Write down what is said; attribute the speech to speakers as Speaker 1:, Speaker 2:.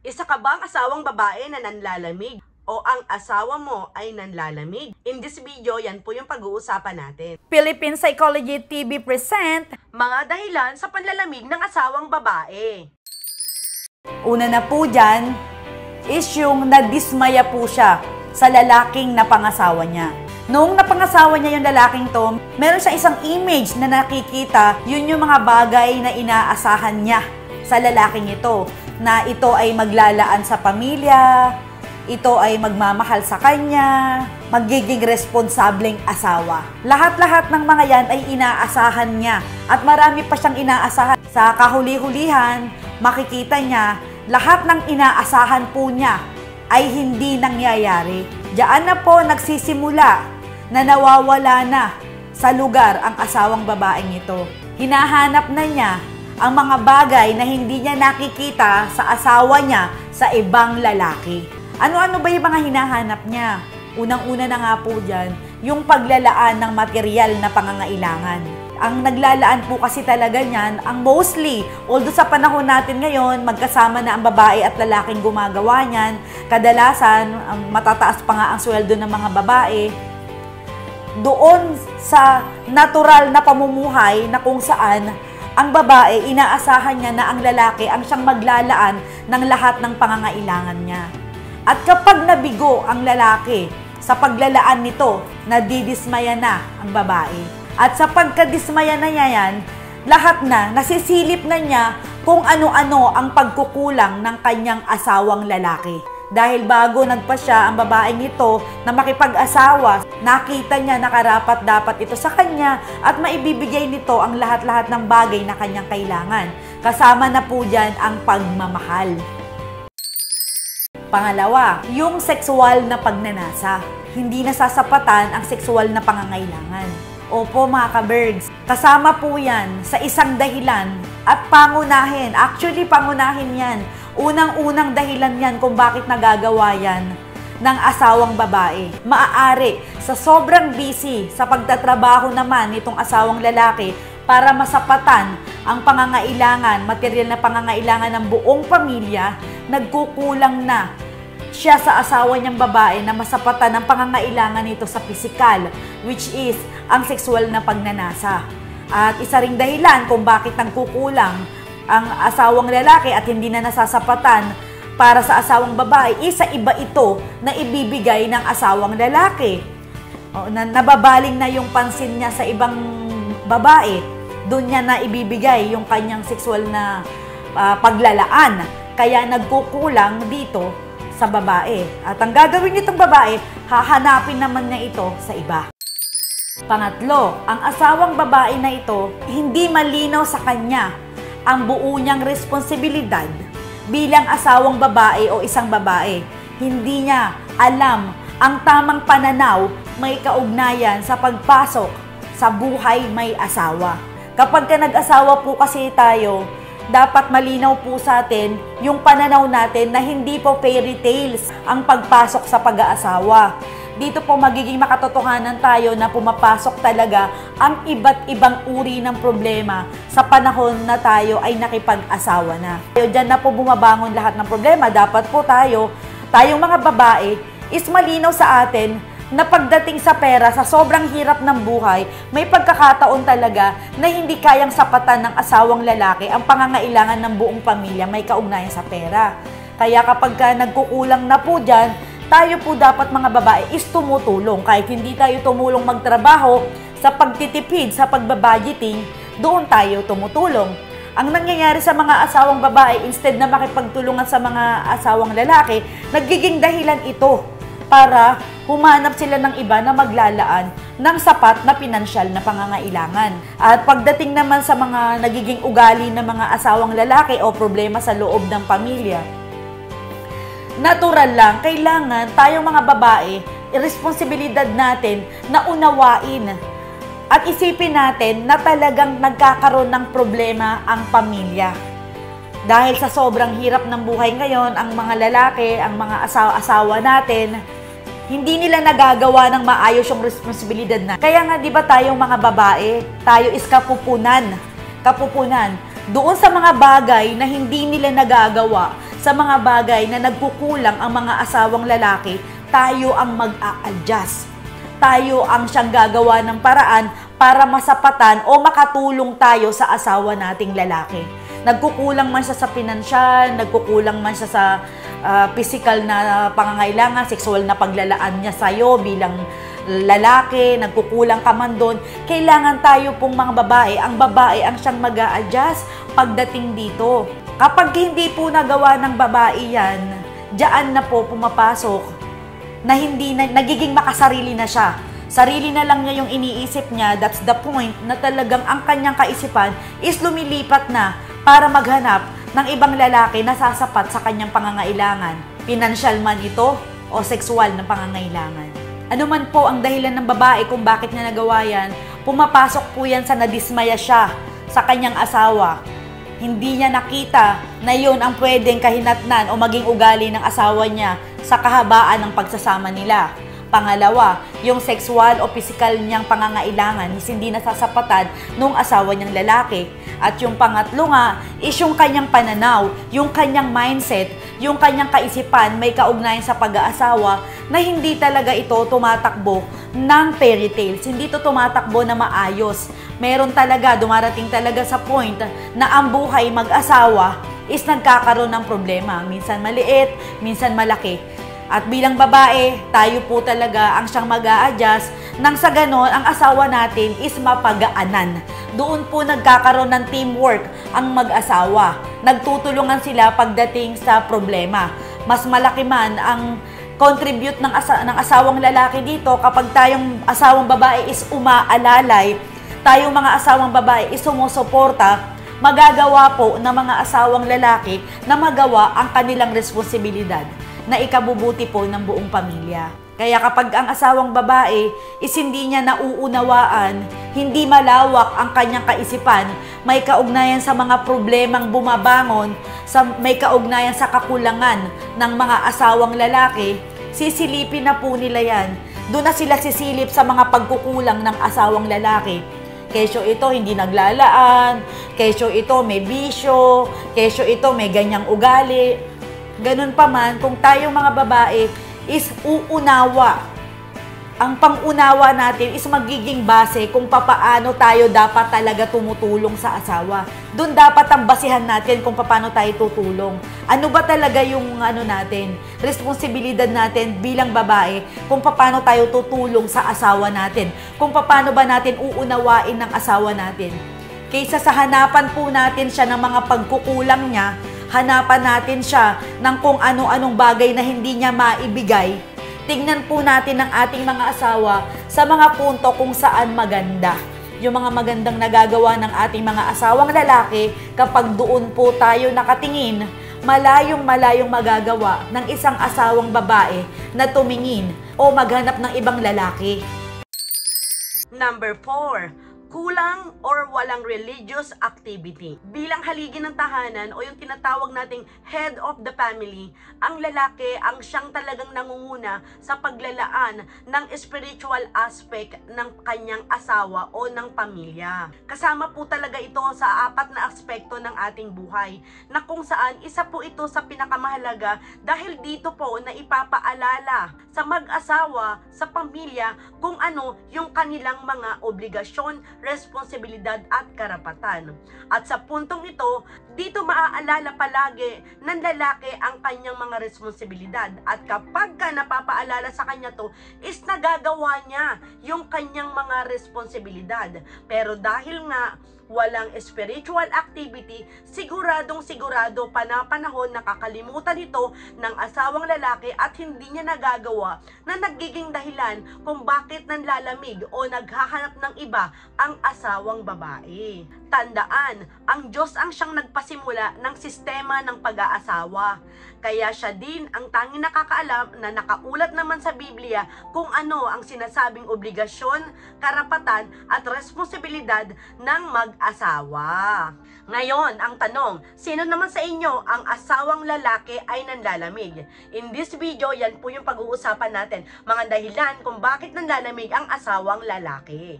Speaker 1: Isa ka bang asawang babae na nanlalamig? O ang asawa mo ay nanlalamig? In this video, yan po yung pag-uusapan natin.
Speaker 2: Philippine Psychology TV present,
Speaker 1: Mga dahilan sa panlalamig ng asawang babae.
Speaker 2: una na po dyan, is yung nadismaya po siya sa lalaking napangasawa niya. Noong napangasawa niya yung lalaking to, meron siya isang image na nakikita, yun yung mga bagay na inaasahan niya sa lalaking ito. Na ito ay maglalaan sa pamilya, ito ay magmamahal sa kanya, magiging responsableng asawa. Lahat-lahat ng mga yan ay inaasahan niya at marami pa siyang inaasahan. Sa kahuli-hulihan, makikita niya lahat ng inaasahan po niya ay hindi nangyayari. Diyan na po nagsisimula na nawawala na sa lugar ang asawang babaeng ito. Hinahanap na niya ang mga bagay na hindi niya nakikita sa asawa niya sa ibang lalaki. Ano-ano ba yung mga hinahanap niya? Unang-una na nga po dyan, yung paglalaan ng material na pangangailangan. Ang naglalaan po kasi talaga niyan, ang mostly, although sa panahon natin ngayon, magkasama na ang babae at lalaking gumagawa niyan, kadalasan, ang matataas pa nga ang sweldo ng mga babae, doon sa natural na pamumuhay na kung saan ang babae, inaasahan niya na ang lalaki ang siyang maglalaan ng lahat ng pangangailangan niya. At kapag nabigo ang lalaki sa paglalaan nito, nadidismaya na ang babae. At sa pagkadismaya na niya yan, lahat na, nasisilip na niya kung ano-ano ang pagkukulang ng kanyang asawang lalaki. Dahil bago nagpa siya ang babaeng ito na makipag-asawa, nakita niya na karapat dapat ito sa kanya at maibibigay nito ang lahat-lahat ng bagay na kanyang kailangan. Kasama na po dyan ang pagmamahal. Pangalawa, yung sexual na pagnanasa. Hindi nasasapatan ang sexual na pangangailangan. Opo mga ka-birds, kasama po yan sa isang dahilan at pangunahin. Actually, pangunahin yan. Unang-unang dahilan yan kung bakit nagagawa yan ng asawang babae. Maaari sa sobrang busy sa pagtatrabaho naman nitong asawang lalaki para masapatan ang pangangailangan, material na pangangailangan ng buong pamilya, nagkukulang na siya sa asawa niyang babae na masapatan ang pangangailangan nito sa pisikal, which is ang sexual na pagnanasa. At isa ring dahilan kung bakit nagkukulang ang asawang lalaki at hindi na nasasapatan para sa asawang babae, isa iba ito na ibibigay ng asawang lalaki. O, na, nababaling na yung pansin niya sa ibang babae, doon niya na ibibigay yung kanyang sexual na ah, paglalaan. Kaya nagkukulang dito sa babae. At ang gagawin nitong babae, hahanapin naman niya ito sa iba. Pangatlo, ang asawang babae na ito, hindi malinaw sa kanya ang buo niyang responsibilidad bilang asawang babae o isang babae. Hindi niya alam ang tamang pananaw may kaugnayan sa pagpasok sa buhay may asawa. Kapag ka nag-asawa po kasi tayo, dapat malinaw po sa atin yung pananaw natin na hindi po fairy tales ang pagpasok sa pag-aasawa. Dito po magiging makatotohanan tayo na pumapasok talaga ang iba't ibang uri ng problema sa panahon na tayo ay nakipag-asawa na. Dyan na po bumabangon lahat ng problema. Dapat po tayo, tayong mga babae, is malinaw sa atin na pagdating sa pera, sa sobrang hirap ng buhay, may pagkakataon talaga na hindi kayang sapatan ng asawang lalaki ang pangangailangan ng buong pamilya may kaugnayan sa pera. Kaya kapag ka nagkukulang na po dyan, tayo po dapat mga babae is tumutulong. Kahit hindi tayo tumulong magtrabaho sa pagtitipid, sa pagbabudgeting, doon tayo tumutulong. Ang nangyayari sa mga asawang babae, instead na makipagtulungan sa mga asawang lalaki, nagiging dahilan ito para humanap sila ng iba na maglalaan ng sapat na pinansyal na pangangailangan. At pagdating naman sa mga nagiging ugali ng mga asawang lalaki o problema sa loob ng pamilya, natural lang, kailangan tayong mga babae, responsibilidad natin na unawain at isipin natin na talagang nagkakaroon ng problema ang pamilya. Dahil sa sobrang hirap ng buhay ngayon, ang mga lalaki, ang mga asawa-asawa natin, hindi nila nagagawa ng maayos yung responsibilidad na. Kaya nga, di ba tayong mga babae, tayo is kapupunan. Kapupunan. Doon sa mga bagay na hindi nila nagagawa sa mga bagay na nagkukulang ang mga asawang lalaki, tayo ang mag-a-adjust. Tayo ang siyang gagawa ng paraan para masapatan o makatulong tayo sa asawa nating lalaki. Nagkukulang man siya sa pinansyal, nagkukulang man siya sa ah, physical na pangangailangan, sexual na paglalaan niya sa'yo bilang lalaki, nagkukulang ka man doon, kailangan tayo pong mga babae, ang babae ang siyang mag adjust pagdating dito. Kapag hindi po nagawa ng babae yan, diyan na po pumapasok na hindi na, nagiging makasarili na siya. Sarili na lang niya yung iniisip niya, that's the point na talagang ang kanyang kaisipan is lumilipat na para maghanap ng ibang lalaki na sasapat sa kanyang pangangailangan. Pinansyal man ito o sexual na pangangailangan. Ano man po ang dahilan ng babae kung bakit niya nagawa yan, pumapasok po yan sa nadismaya siya sa kanyang asawa. Hindi niya nakita na yun ang pwedeng kahinatnan o maging ugali ng asawa niya sa kahabaan ng pagsasama nila. Pangalawa, yung sexual o physical niyang pangangailangan is hindi nasasapatan nung asawa niyang lalaki. At yung pangatlo nga is yung kanyang pananaw, yung kanyang mindset, yung kanyang kaisipan may kaugnayan sa pag-aasawa na hindi talaga ito tumatakbo ng fairy tales. Hindi ito tumatakbo na maayos. Meron talaga, dumarating talaga sa point na ang buhay mag-asawa is nagkakaroon ng problema. Minsan maliit, minsan malaki. At bilang babae, tayo po talaga ang siyang mag adjust nang sa ganon, ang asawa natin is mapagaanan. Doon po nagkakaroon ng teamwork ang mag-asawa. Nagtutulungan sila pagdating sa problema. Mas malaki man ang contribute ng, asa- ng asawang lalaki dito kapag tayong asawang babae is umaalalay, tayong mga asawang babae is sumusuporta, magagawa po ng mga asawang lalaki na magawa ang kanilang responsibilidad na ikabubuti po ng buong pamilya. Kaya kapag ang asawang babae is hindi niya nauunawaan, hindi malawak ang kanyang kaisipan, may kaugnayan sa mga problemang bumabangon, sa, may kaugnayan sa kakulangan ng mga asawang lalaki, sisilipin na po nila yan. Doon na sila sisilip sa mga pagkukulang ng asawang lalaki. Kesyo ito hindi naglalaan, kesyo ito may bisyo, kesyo ito may ganyang ugali, Ganun pa man, kung tayong mga babae is uunawa. Ang pangunawa natin is magiging base kung papaano tayo dapat talaga tumutulong sa asawa. Doon dapat ang basihan natin kung paano tayo tutulong. Ano ba talaga yung ano natin, responsibilidad natin bilang babae kung paano tayo tutulong sa asawa natin. Kung paano ba natin uunawain ng asawa natin. Kaysa sa hanapan po natin siya ng mga pagkukulang niya, hanapan natin siya ng kung ano-anong bagay na hindi niya maibigay, tingnan po natin ang ating mga asawa sa mga punto kung saan maganda. Yung mga magandang nagagawa ng ating mga asawang lalaki, kapag doon po tayo nakatingin, malayong malayong magagawa ng isang asawang babae na tumingin o maghanap ng ibang lalaki.
Speaker 1: Number 4, kulang or walang religious activity. Bilang haligi ng tahanan o yung tinatawag nating head of the family, ang lalaki ang siyang talagang nangunguna sa paglalaan ng spiritual aspect ng kanyang asawa o ng pamilya. Kasama po talaga ito sa apat na aspekto ng ating buhay na kung saan isa po ito sa pinakamahalaga dahil dito po na ipapaalala sa mag-asawa, sa pamilya, kung ano yung kanilang mga obligasyon, responsibilidad at karapatan. At sa puntong ito, dito maaalala palagi ng lalaki ang kanyang mga responsibilidad at kapag ka napapaalala sa kanya to, is nagagawa niya yung kanyang mga responsibilidad. Pero dahil nga walang spiritual activity, siguradong sigurado panapanahon nakakalimutan ito ng asawang lalaki at hindi niya nagagawa na nagiging dahilan kung bakit nanlalamig o naghahanap ng iba ang asawang babae. Tandaan, ang Diyos ang siyang nagpasimula ng sistema ng pag-aasawa. Kaya siya din ang tanging nakakaalam na nakaulat naman sa Biblia kung ano ang sinasabing obligasyon, karapatan at responsibilidad ng mag-asawa. Ngayon, ang tanong, sino naman sa inyo ang asawang lalaki ay nanlalamig? In this video, yan po yung pag-uusapan natin, mga dahilan kung bakit nanlalamig ang asawang lalaki.